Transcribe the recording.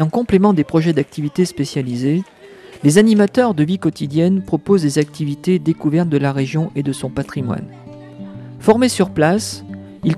Et en complément des projets d'activités spécialisés, les animateurs de vie quotidienne proposent des activités découvertes de la région et de son patrimoine. Formés sur place, ils